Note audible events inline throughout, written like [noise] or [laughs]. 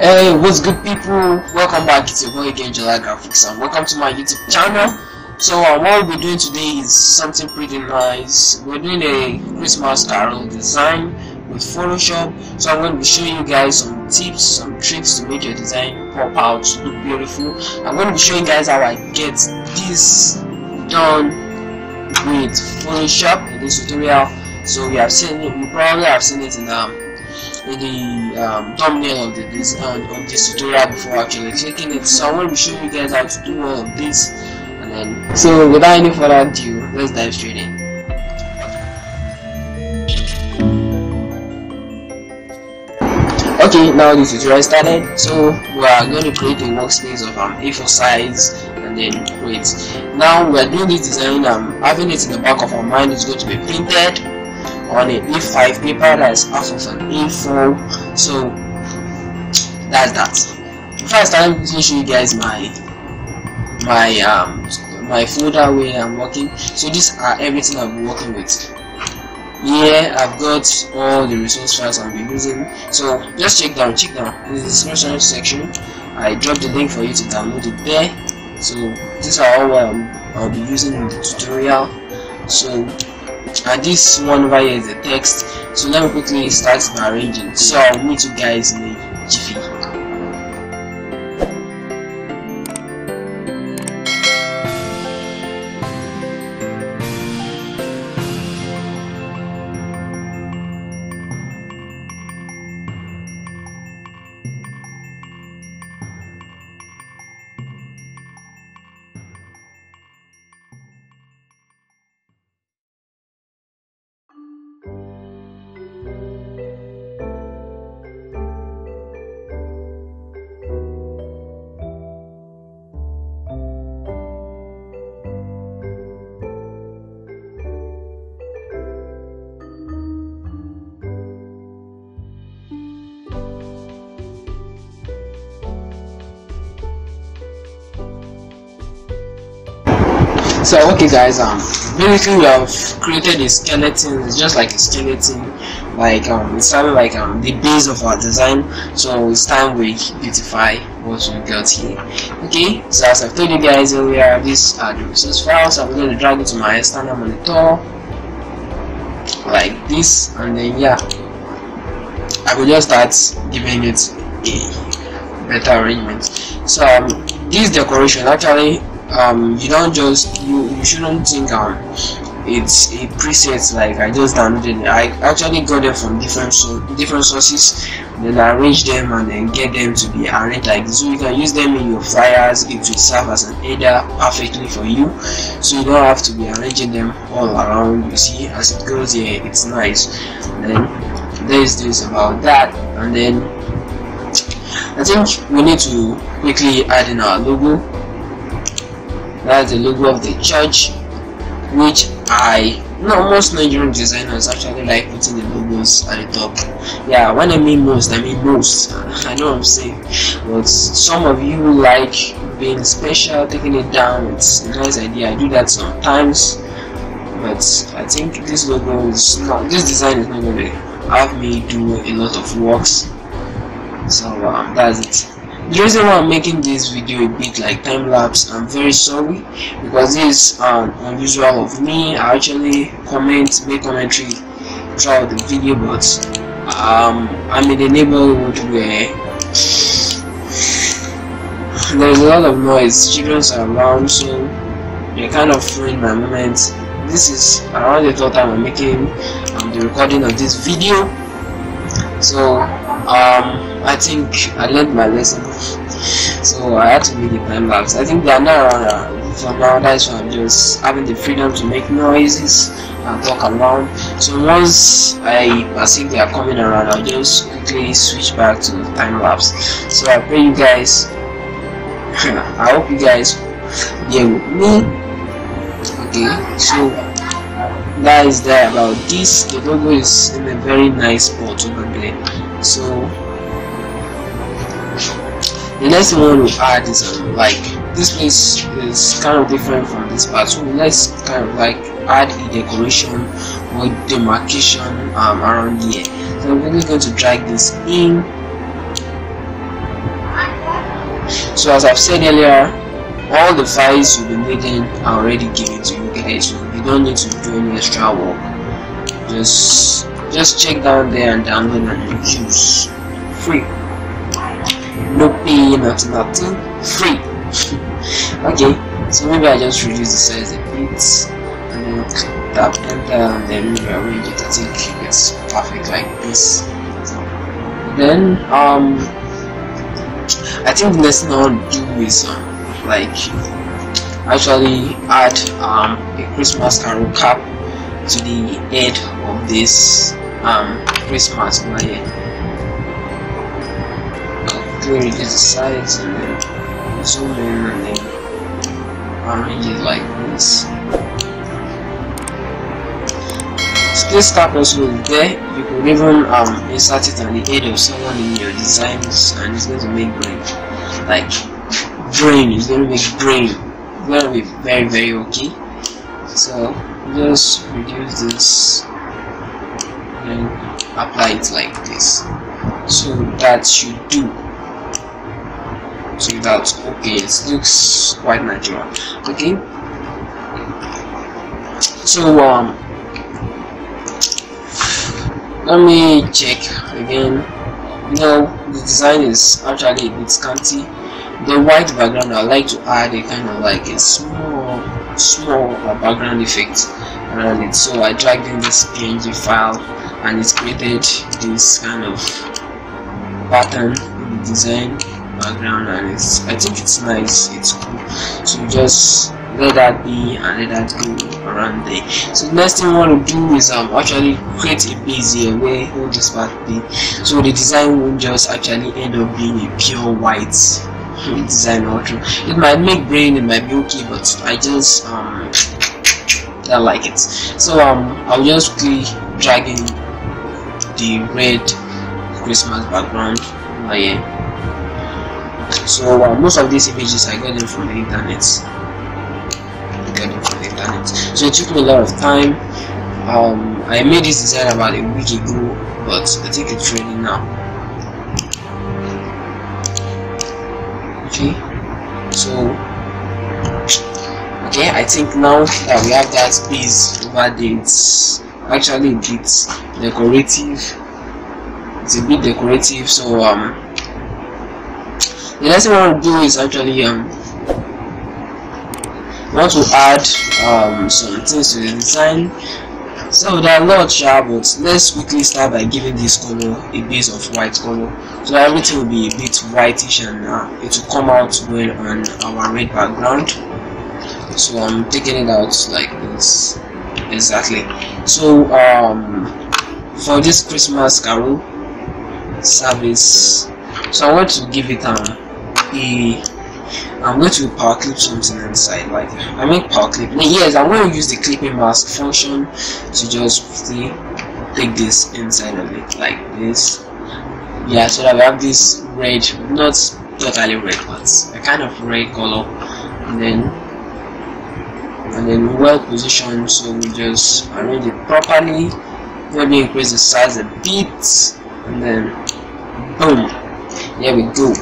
Hey, what's good people? Welcome back. It's your boy again, Jola Graphix, and welcome to my YouTube channel. So, uh, what we're doing today is something pretty nice. We're doing a Christmas carol design with Photoshop. So, I'm going to be showing you guys some tips, some tricks to make your design pop out, look beautiful. I'm going to be showing you guys how I get this done with Photoshop in this tutorial. So, we have seen it, you probably have seen it in um the um, thumbnail of the this uh, of this tutorial before actually clicking it. So I want to show you guys how to do all of this, and then so without any further ado, let's dive straight in. Okay, now the tutorial started. So we are going to create a workspace of um, A4 size and then create. Now we are doing this design. Um, having it in the back of our mind is going to be printed on a A5 paper that is half of an A4 so that's that. Before I start let me show you guys my my um my folder where I'm working. So these are everything I've been working with. Yeah I've got all the resource files I'll be using. So just check down check down in the description section. I dropped the link for you to download it there. So these are all um, I'll be using in the tutorial. So and this one over here is the text. So let me quickly start by arranging so i'll meet you guys in a jiffy so okay guys um basically we have created a skeleton it's just like a skeleton like um it's having like um the base of our design. So it's time we beautify what we got here. Okay so as i've told you guys earlier these are the resource files. I'm going to drag it to my external monitor. Like this and then yeah. I will just start giving it a better arrangement. So um this decoration actually um you don't just you you shouldn't think um it's a preset like i just downloaded i actually got them from different so different sources. Then i arrange them and then get them to be arranged like this. So you can use them in your flyers it will serve as an header perfectly for you. So you don't have to be arranging them all around you see as it goes here it's nice. Then there's this about that and then i think we need to quickly add in our logo that's the logo of the church which I know most Nigerian designers actually like putting the logos at the top. Yeah when I mean most I mean most. [laughs] I know I'm saying. But some of you like being special taking it down. It's a nice idea. I do that sometimes. But I think this logo is not this design is not to have me do a lot of works. So um, that's it the reason why I'm making this video a bit like time lapse? I'm very sorry because this is um, unusual of me. I actually comment make commentary throughout the video but um, I'm in a neighborhood where there's a lot of noise. Children are around so they kind of ruin my moment. This is around the third time I'm making. Um, the recording of this video. So um I think I learned my lesson so I had to make the time lapse I think not around uh, for now that's I'm just having the freedom to make noises and walk around. So once I perceive they are coming around I'll just quickly switch back to time lapse. So I pray you guys [laughs] I hope you guys bear with me. Okay so that is that about this. The logo is in a very nice spot over there. So the next one we add is like this place is kind of different from this part so let's kind of like add a decoration or demarcation um, around here. So I'm really going to drag this in. So as I've said earlier all the files you've been needing are already given to you guys so you don't need to do any extra work. Just just check down there and download and use. Free no pay not nothing free. [laughs] Okay so maybe I just reduce the size a bit and then tap enter and then rearrange it I think it's perfect like this. Then um I think the next thing I want to do is um, like actually add um, a Christmas carol cap to the head of this um, Christmas over here. Reduce the size and in and then arrange it like this. This cap also is there. You can even um, insert it on the head of someone in your designs and it's going to make brain. Like brain. Is going to make brain. It's going to be very very okay. So just reduce this and apply it like this. So that should do so that's okay it looks quite natural okay? So um let me check again. You know the design is actually a bit scanty. The white background I like to add a kind of like a small small background effect around it. So I dragged in this png file and it created this kind of pattern in the design background and it's I think it's nice it's cool. So just let that be and let that go around there so the next thing we want to do is um actually create a base here where all this part be so the design won't just actually end up being a pure white design outro it might make brain it might be okay but i just um i like it. So um i'll just be dragging the red christmas background. Over here so uh, most of these images i got them from the internet. I got them from the internet. So it took me a lot of time. Um i made this design about a week ago but i think it's ready now. Okay. So okay i think now that we have that space over there it's actually bit decorative. It's a bit decorative so um the next thing i want to do is actually um want to add um some things to the design. So there are a lot sure, but let's quickly start by giving this color a base of white color. So everything will be a bit whitish and uh, it will come out well on our red background. So i'm taking it out like this. Exactly. So um for this christmas carol service so i want to give it um I'm going to power clip something inside like I make power clip. Yes I'm going to use the clipping mask function to just quickly take this inside of it like this. Yeah so that we have this red not totally red but a kind of red color. And then and then well positioned so we just arrange it properly. Maybe increase the size a bit and then boom there we go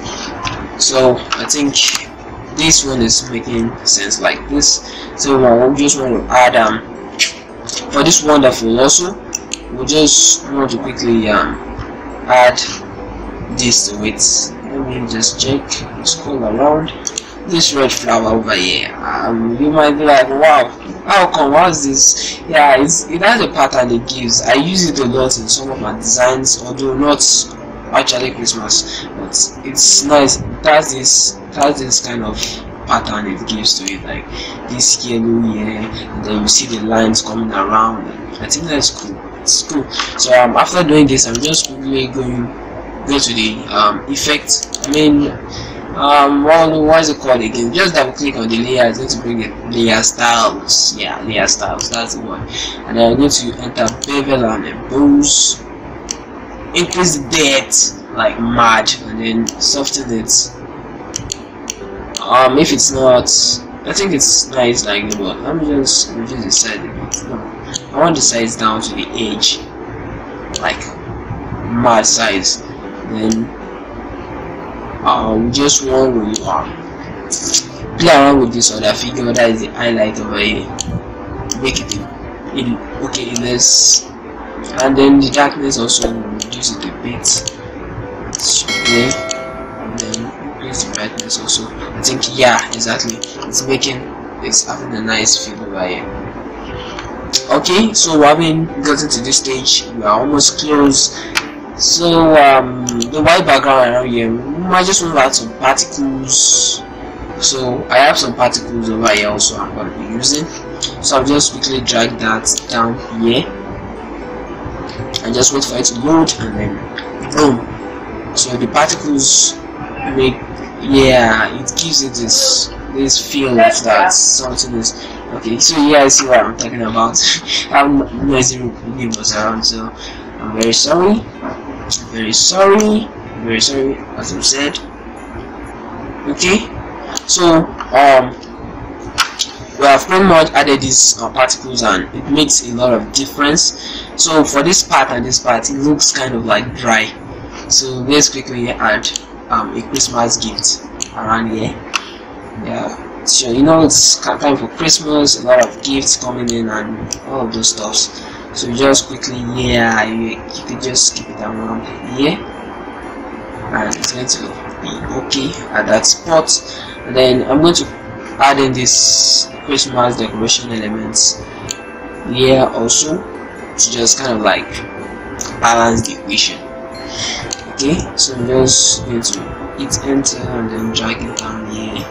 so I think this one is making sense like this. So I just want to add um for this wonderful also we just want to quickly um add this to it. Let me just check. Scroll around. This red flower over here. Um you might be like wow how come what's this? Yeah it's it has a pattern it gives. I use it a lot in some of my designs although not actually christmas but it's nice that's this it has this kind of pattern it gives to it like this yellow here and then you see the lines coming around. I think that's cool it's cool. So um after doing this i'm just going to go to the um effect i mean um well what is it called again? Just double click on the layer it's going to bring it layer styles yeah layer styles that's the one. And then i need to enter bevel and emboss. Increase the depth like mad and then soften it um if it's not i think it's nice like but let me just reduce the size a bit no i want the size down to the edge like mad size. Then uh, we just want to uh, play around with this other figure that is the highlight over here make it in okay this and then the darkness also reduce it a bit yeah and then increase the brightness also. I think yeah exactly. It's making it's having a nice feel over here. Okay so having gotten to this stage. We are almost close. So um, the white background around here might just want to add some particles. So I have some particles over here also I'm going to be using. So I'll just quickly drag that down here. And just wait for it to load and then boom so the particles make yeah it gives it this this feel of that something is okay so yeah I see what I'm talking about. [laughs] I'm noisy neighbors around so I'm very sorry. Very sorry. Very sorry as I said. Okay so um we have pretty much added these uh, particles and it makes a lot of difference. So for this part and this part it looks kind of like dry so let's quickly add um, a Christmas gift around here. Yeah. So you know it's time for Christmas a lot of gifts coming in and all of those stuffs. So just quickly yeah you, you could just keep it around here. And it's going to be okay at that spot. And then I'm going to add in this Christmas decoration elements here also to just kind of like balance the equation okay so I'm just going to hit enter and then drag it down here.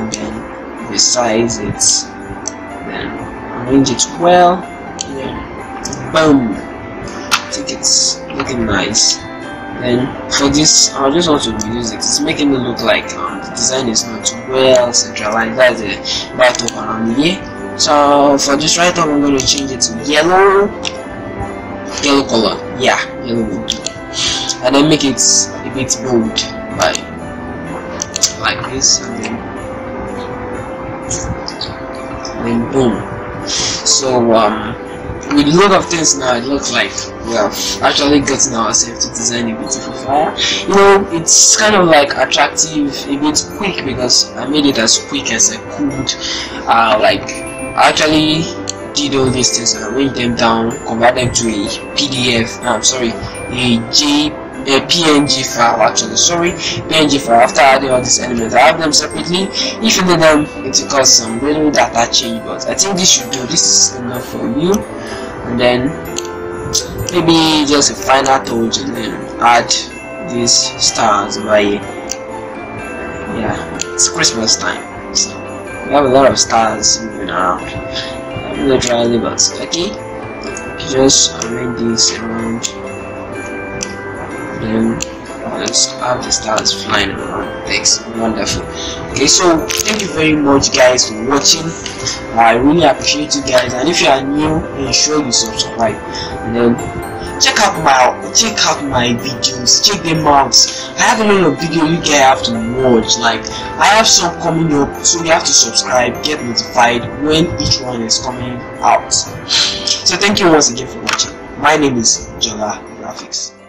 And then resize it. Then arrange it well. Yeah boom. I think it's looking nice. Then for this I just want to reduce it. It's making it look like um, the design is not well centralized that's the right up around here. So for this right up I'm going to change it to yellow. Yellow color. Yeah yellow and then make it a bit bold. By like this and then and then boom. So um with a lot of things now it looks like we have actually gotten ourselves to design a beautiful fire. You know it's kind of like attractive a bit quick because i made it as quick as i could. Uh, like actually did all these things and arranged them down convert them to a pdf i'm sorry a a png file actually sorry png file. After adding all these elements i have them separately. If you need them it will cause some little data change but i think this should do this is enough for you. And then maybe just a final touch and then add these stars here yeah it's christmas time. So we have a lot of stars moving around. Literally but okay. Just arrange this around just have the stars flying around. Thanks. Wonderful. Okay so thank you very much guys for watching. I really appreciate you guys. And if you are new ensure you subscribe. And then check out my check out my videos. Check them out. I have a lot of video you guys have to watch. Like i have some coming up so you have to subscribe get notified when each one is coming out. So thank you once again for watching. My name is Jola Graphix